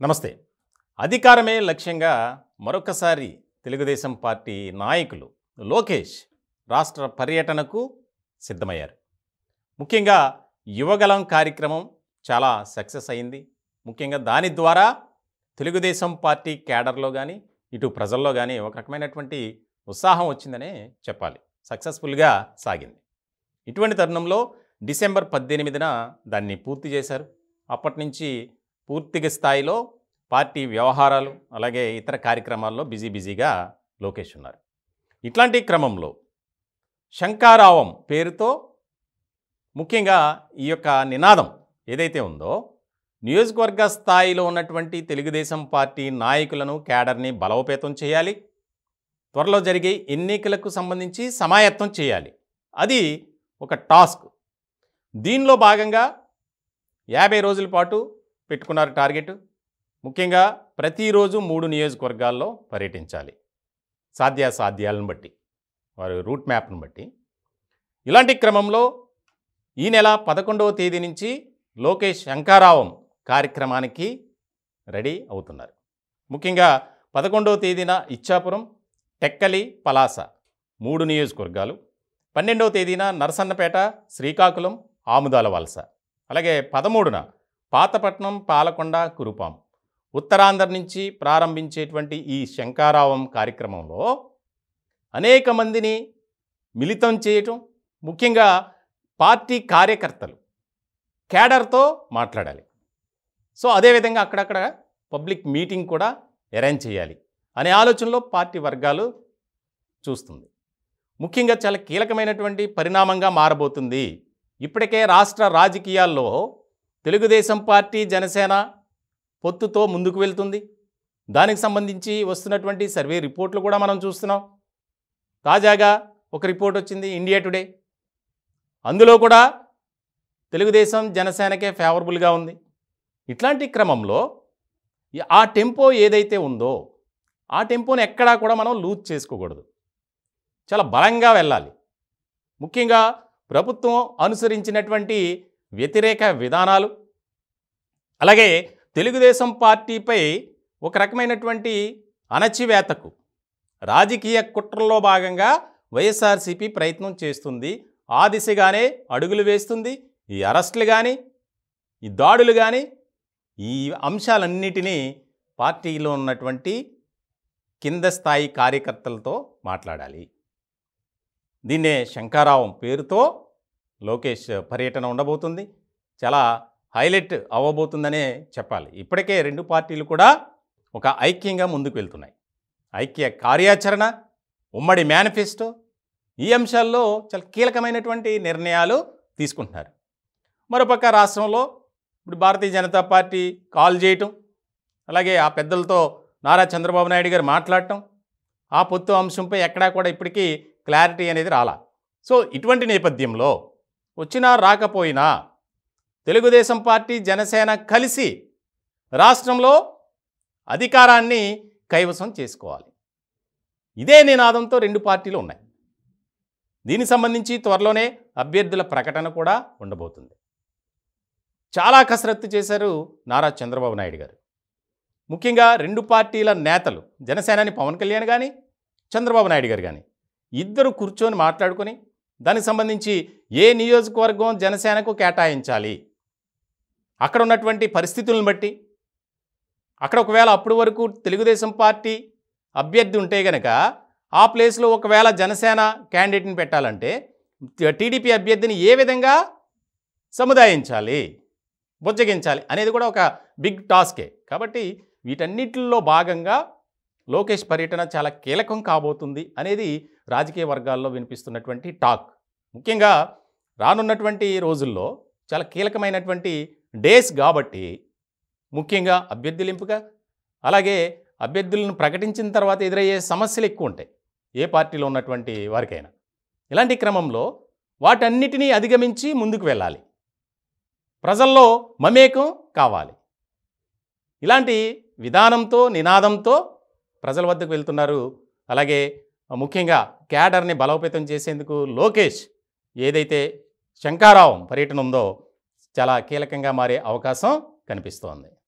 నమస్తే. అధికారమే లక్ష్యంగా మరొకసారి తెలుగుదేశం పార్టీ నాయకులు లోకేష్ రాష్ట్ర పర్యటనకు సిద్ధమయ్యారు. ముఖ్యంగా యువగలం కార్యక్రమం చాలా సక్సెస్ అయింది. ముఖ్యంగా దాని ద్వారా తెలుగుదేశం పార్టీ క్యాడర్లో కానీ ఇటు ప్రజల్లో కానీ ఒక రకమైనటువంటి ఉత్సాహం వచ్చిందనే చెప్పాలి. సక్సెస్ఫుల్గా సాగింది. ఇటువంటి తరుణంలో డిసెంబర్ పద్దెనిమిదిన దాన్ని పూర్తి చేశారు. అప్పటి నుంచి పూర్తిగా స్థాయిలో పార్టీ వ్యవహారాలు అలాగే ఇతర కార్యక్రమాల్లో బిజీ బిజీగా లోకేష్ ఉన్నారు. ఇట్లాంటి క్రమంలో శంకారావం పేరుతో ముఖ్యంగా ఈ యొక్క నినాదం ఏదైతే ఉందో నియోజకవర్గ స్థాయిలో ఉన్నటువంటి తెలుగుదేశం పార్టీ నాయకులను క్యాడర్ని బలోపేతం చేయాలి. త్వరలో జరిగే ఎన్నికలకు సంబంధించి సమాయత్తం చేయాలి. అది ఒక టాస్క్. దీనిలో భాగంగా యాభై రోజుల పాటు పెట్టుకున్నారు టార్గెట్. ముఖ్యంగా ప్రతిరోజు మూడు నియోజకవర్గాల్లో పర్యటించాలి. సాధ్యాసాధ్యాలను బట్టి వారి రూట్ మ్యాప్ను బట్టి. ఇలాంటి క్రమంలో ఈ నెల పదకొండవ తేదీ నుంచి లోకేష్ శంకారావం కార్యక్రమానికి రెడీ అవుతున్నారు. ముఖ్యంగా పదకొండవ తేదీన ఇచ్చాపురం టెక్కలి పలాస మూడు నియోజకవర్గాలు. పన్నెండవ తేదీన నరసన్నపేట శ్రీకాకుళం ఆముదాల వలస. అలాగే పదమూడున పాతపట్నం పాలకొండ కురుపాం. ఉత్తరాంధ్ర నుంచి ప్రారంభించేటువంటి ఈ శంకారావం కార్యక్రమంలో అనేక మందిని మిళితం చేయటం ముఖ్యంగా పార్టీ కార్యకర్తలు క్యాడర్తో మాట్లాడాలి. సో అదేవిధంగా అక్కడక్కడ పబ్లిక్ మీటింగ్ కూడా అరేంజ్ చేయాలి అనే ఆలోచనలో పార్టీ వర్గాలు చూస్తుంది. ముఖ్యంగా చాలా కీలకమైనటువంటి పరిణామంగా మారబోతుంది. ఇప్పటికే రాష్ట్ర రాజకీయాల్లో తెలుగుదేశం పార్టీ జనసేన పొత్తుతో ముందుకు వెళ్తుంది. దానికి సంబంధించి వస్తున్నటువంటి సర్వే రిపోర్ట్లు కూడా మనం చూస్తున్నాం. తాజాగా ఒక రిపోర్ట్ వచ్చింది ఇండియా టుడే. అందులో కూడా తెలుగుదేశం జనసేనకే ఫేవరబుల్గా ఉంది. ఇట్లాంటి క్రమంలో ఆ టెంపో ఏదైతే ఉందో ఆ టెంపోని ఎక్కడా కూడా మనం లూజ్ చేసుకోకూడదు. చాలా బలంగా వెళ్ళాలి. ముఖ్యంగా ప్రభుత్వం అనుసరించినటువంటి వ్యతిరేక విధానాలు. అలాగే తెలుగుదేశం పార్టీపై ఒక రకమైనటువంటి అణచివేతకు రాజకీయ కుట్రల్లో భాగంగా వైఎస్ఆర్సీపీ ప్రయత్నం చేస్తుంది. ఆ దిశగానే అడుగులు వేస్తుంది. ఈ అరెస్టులు కానీ ఈ దాడులు కానీ ఈ అంశాలన్నిటినీ పార్టీలో ఉన్నటువంటి కింద స్థాయి కార్యకర్తలతో మాట్లాడాలి. దీన్నే శంకారావం పేరుతో లోకేష్ పర్యటన ఉండబోతుంది. చాలా హైలైట్ అవ్వబోతుందనే చెప్పాలి. ఇప్పటికే రెండు పార్టీలు కూడా ఒక ఐక్యంగా ముందుకు వెళ్తున్నాయి. ఐక్య కార్యాచరణ ఉమ్మడి మేనిఫెస్టో ఈ అంశాల్లో చాలా కీలకమైనటువంటి నిర్ణయాలు తీసుకుంటున్నారు. మరోపక్క రాష్ట్రంలో ఇప్పుడు భారతీయ జనతా పార్టీ కాల్ చేయటం అలాగే ఆ పెద్దలతో నారా చంద్రబాబు నాయుడు గారు మాట్లాడటం ఆ పొత్తు అంశంపై ఎక్కడా కూడా ఇప్పటికీ క్లారిటీ అనేది రాలా. సో ఇటువంటి నేపథ్యంలో వచ్చినా రాకపోయినా తెలుగుదేశం పార్టీ జనసేన కలిసి రాష్ట్రంలో అధికారాన్ని కైవసం చేసుకోవాలి. ఇదే నినాదంతో రెండు పార్టీలు ఉన్నాయి. దీనికి సంబంధించి త్వరలోనే అభ్యర్థుల ప్రకటన కూడా ఉండబోతుంది. చాలా కసరత్తు చేశారు నారా చంద్రబాబు నాయుడు గారు. ముఖ్యంగా రెండు పార్టీల నేతలు జనసేనాని పవన్ కళ్యాణ్ కానీ చంద్రబాబు నాయుడు గారు కానీ ఇద్దరు కూర్చొని మాట్లాడుకొని దానికి సంబంధించి ఏ నియోజకవర్గం జనసేనకు కేటాయించాలి? అక్కడ ఉన్నటువంటి పరిస్థితులను బట్టి. అక్కడ ఒకవేళ అప్పటి వరకు తెలుగుదేశం పార్టీ అభ్యర్థి ఉంటే గనక ఆ ప్లేస్లో ఒకవేళ జనసేన క్యాండిడేట్ని పెట్టాలంటే టీడీపీ అభ్యర్థిని ఏ విధంగా సముదాయించాలి? బుజ్జగించాలి అనేది కూడా ఒక బిగ్ టాస్కే. కాబట్టి వీటన్నిటిల్లో భాగంగా లోకేష్ పర్యటన చాలా కీలకం కాబోతుంది అనేది రాజకీయ వర్గాల్లో వినిపిస్తున్నటువంటి టాక్. ముఖ్యంగా రానున్నటువంటి రోజుల్లో చాలా కీలకమైనటువంటి డేస్ కాబట్టి ముఖ్యంగా అభ్యర్థుల ఎంపిక అలాగే అభ్యర్థులను ప్రకటించిన తర్వాత ఎదురయ్యే సమస్యలు ఎక్కువ ఉంటాయి ఏ పార్టీలో ఉన్నటువంటి వారికైనా. ఇలాంటి క్రమంలో వాటన్నిటినీ అధిగమించి ముందుకు వెళ్ళాలి. ప్రజల్లో మమేకం కావాలి. ఇలాంటి విధానంతో నినాదంతో ప్రజల వద్దకు వెళ్తున్నారు. అలాగే ముఖ్యంగా క్యాడర్ని బలోపేతం చేసేందుకు లోకేష్ ఏదైతే శంకారావం పర్యటన ఉందో చాలా కీలకంగా మారే అవకాశం కనిపిస్తోంది.